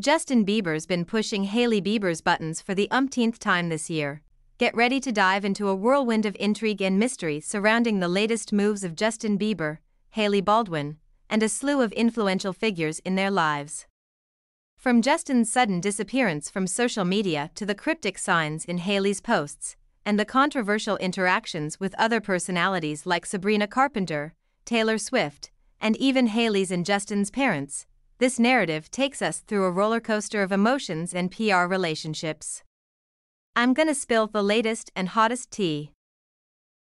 Justin Bieber's been pushing Hailey Bieber's buttons for the umpteenth time this year. Get ready to dive into a whirlwind of intrigue and mystery surrounding the latest moves of Justin Bieber, Hailey Baldwin, and a slew of influential figures in their lives. From Justin's sudden disappearance from social media to the cryptic signs in Hailey's posts, and the controversial interactions with other personalities like Sabrina Carpenter, Taylor Swift, and even Hailey's and Justin's parents, this narrative takes us through a roller coaster of emotions and PR relationships. I'm gonna spill the latest and hottest tea.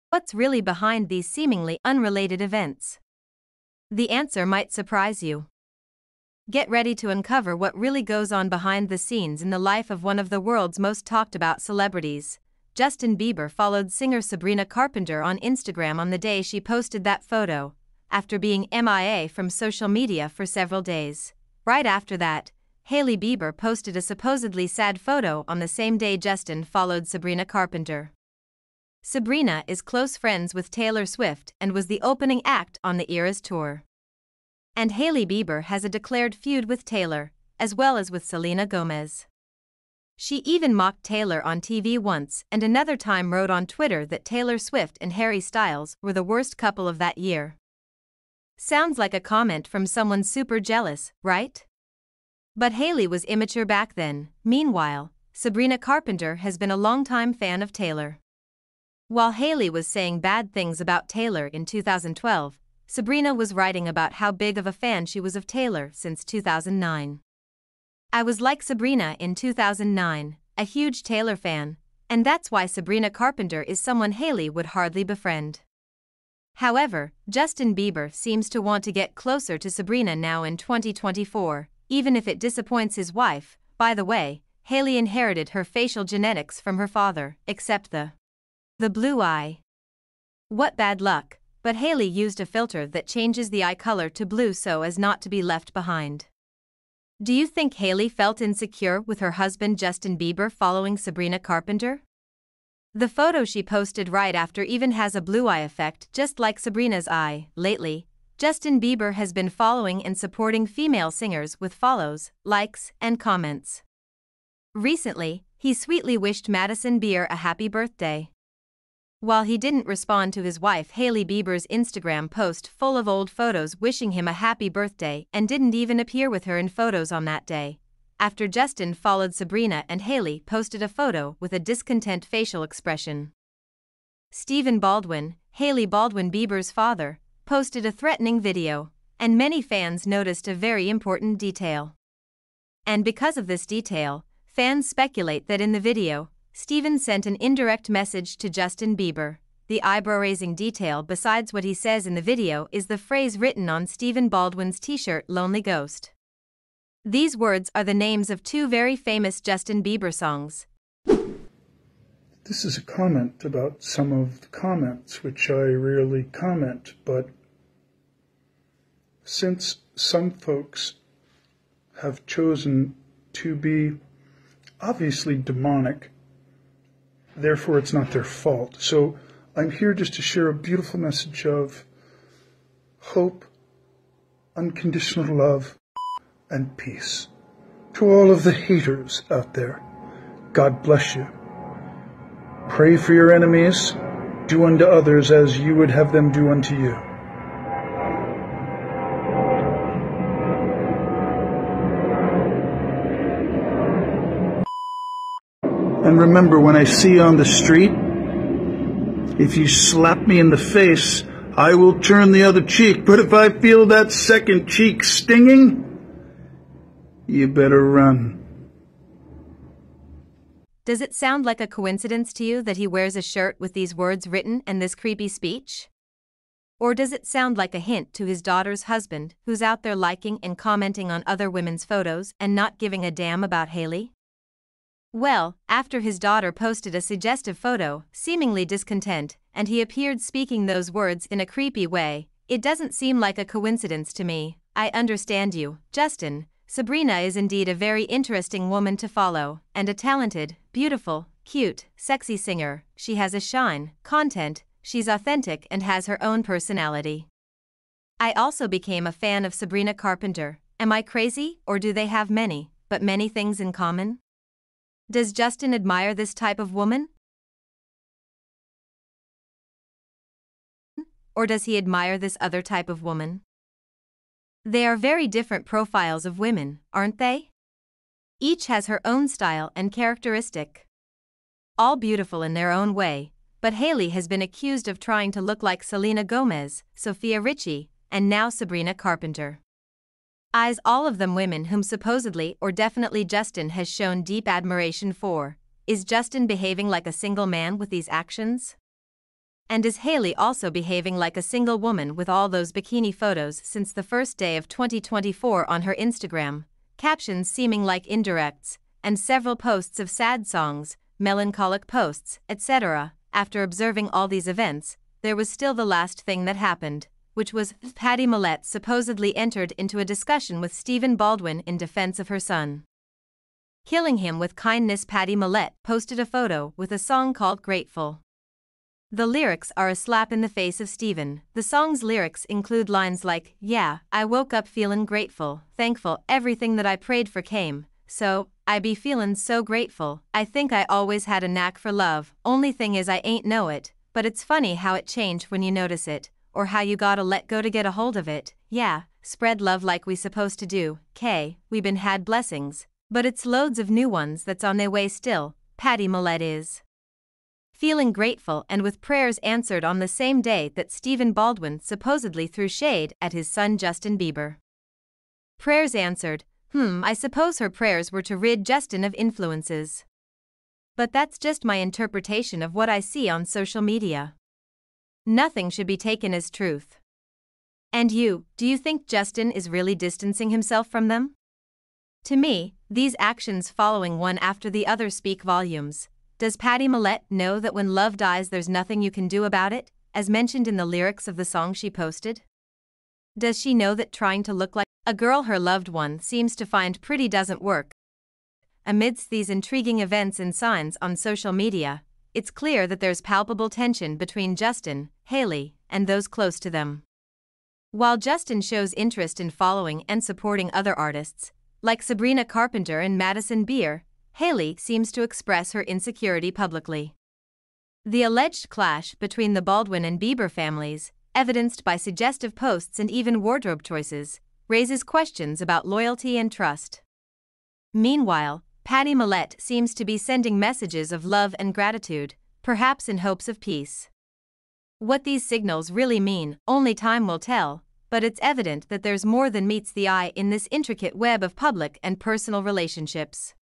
What's really behind these seemingly unrelated events? The answer might surprise you. Get ready to uncover what really goes on behind the scenes in the life of one of the world's most talked about celebrities. Justin Bieber followed singer Sabrina Carpenter on Instagram on the day she posted that photo, after being MIA from social media for several days. Right after that, Hailey Bieber posted a supposedly sad photo on the same day Justin followed Sabrina Carpenter. Sabrina is close friends with Taylor Swift and was the opening act on the Eras tour. And Hailey Bieber has a declared feud with Taylor, as well as with Selena Gomez. She even mocked Taylor on TV once and another time wrote on Twitter that Taylor Swift and Harry Styles were the worst couple of that year. Sounds like a comment from someone super jealous, right? But Hailey was immature back then. Meanwhile, Sabrina Carpenter has been a longtime fan of Taylor. While Hailey was saying bad things about Taylor in 2012, Sabrina was writing about how big of a fan she was of Taylor since 2009. I was like Sabrina in 2009, a huge Taylor fan, and that's why Sabrina Carpenter is someone Hailey would hardly befriend. However, Justin Bieber seems to want to get closer to Sabrina now in 2024, even if it disappoints his wife. By the way, Hailey inherited her facial genetics from her father, except the the blue eye. What bad luck, but Hailey used a filter that changes the eye color to blue so as not to be left behind. Do you think Hailey felt insecure with her husband Justin Bieber following Sabrina Carpenter? The photo she posted right after even has a blue eye effect just like Sabrina's eye. Lately, Justin Bieber has been following and supporting female singers with follows, likes, and comments. Recently, he sweetly wished Madison Beer a happy birthday. While he didn't respond to his wife Hailey Bieber's Instagram post full of old photos wishing him a happy birthday and didn't even appear with her in photos on that day, after Justin followed Sabrina and Hailey posted a photo with a discontent facial expression. Stephen Baldwin, Hailey Baldwin Bieber's father, posted a threatening video, and many fans noticed a very important detail. And because of this detail, fans speculate that in the video, Stephen sent an indirect message to Justin Bieber. The eyebrow raising detail, besides what he says in the video, is the phrase written on Stephen Baldwin's t shirt Lonely Ghost. These words are the names of two very famous Justin Bieber songs. This is a comment about some of the comments, which I rarely comment, but since some folks have chosen to be obviously demonic, therefore it's not their fault. So I'm here just to share a beautiful message of hope, unconditional love, and peace. To all of the haters out there, God bless you. Pray for your enemies. Do unto others as you would have them do unto you. And remember, when I see you on the street, if you slap me in the face, I will turn the other cheek. But if I feel that second cheek stinging, you better run. Does it sound like a coincidence to you that he wears a shirt with these words written and this creepy speech? Or does it sound like a hint to his daughter's husband, who's out there liking and commenting on other women's photos and not giving a damn about Hailey? Well, after his daughter posted a suggestive photo, seemingly discontent, and he appeared speaking those words in a creepy way, it doesn't seem like a coincidence to me. I understand you, Justin, Sabrina is indeed a very interesting woman to follow, and a talented, beautiful, cute, sexy singer. She has a shine, content, she's authentic and has her own personality. I also became a fan of Sabrina Carpenter. Am I crazy, or do they have many, but many things in common? Does Justin admire this type of woman? Or does he admire this other type of woman? They are very different profiles of women, aren't they? Each has her own style and characteristic. All beautiful in their own way, but Hailey has been accused of trying to look like Selena Gomez, Sofia Richie, and now Sabrina Carpenter. Eyes all of them women whom supposedly or definitely Justin has shown deep admiration for. Is Justin behaving like a single man with these actions? And is Hailey also behaving like a single woman with all those bikini photos since the first day of 2024 on her Instagram, captions seeming like indirects, and several posts of sad songs, melancholic posts, etc. After observing all these events, there was still the last thing that happened, which was Pattie Mallette supposedly entered into a discussion with Stephen Baldwin in defense of her son. Killing him with kindness, Pattie Mallette posted a photo with a song called Grateful. The lyrics are a slap in the face of Stephen. The song's lyrics include lines like, Yeah, I woke up feelin' grateful, thankful, everything that I prayed for came, so, I be feelin' so grateful. I think I always had a knack for love, only thing is I ain't know it, but it's funny how it change when you notice it, or how you gotta let go to get a hold of it. Yeah, spread love like we supposed to do, K, we been had blessings, but it's loads of new ones that's on their way still, Pattie Mallette is. Feeling grateful and with prayers answered on the same day that Stephen Baldwin supposedly threw shade at his son Justin Bieber. Prayers answered, Hmm, I suppose her prayers were to rid Justin of influences. But that's just my interpretation of what I see on social media. Nothing should be taken as truth. And you, do you think Justin is really distancing himself from them? To me, these actions following one after the other speak volumes. Does Pattie Mallette know that when love dies there's nothing you can do about it, as mentioned in the lyrics of the song she posted? Does she know that trying to look like a girl her loved one seems to find pretty doesn't work. Amidst these intriguing events and signs on social media, it's clear that there's palpable tension between Justin, Hailey, and those close to them. While Justin shows interest in following and supporting other artists, like Sabrina Carpenter and Madison Beer, Hailey seems to express her insecurity publicly. The alleged clash between the Baldwin and Bieber families, evidenced by suggestive posts and even wardrobe choices, raises questions about loyalty and trust. Meanwhile, Pattie Mallette seems to be sending messages of love and gratitude, perhaps in hopes of peace. What these signals really mean, only time will tell, but it's evident that there's more than meets the eye in this intricate web of public and personal relationships.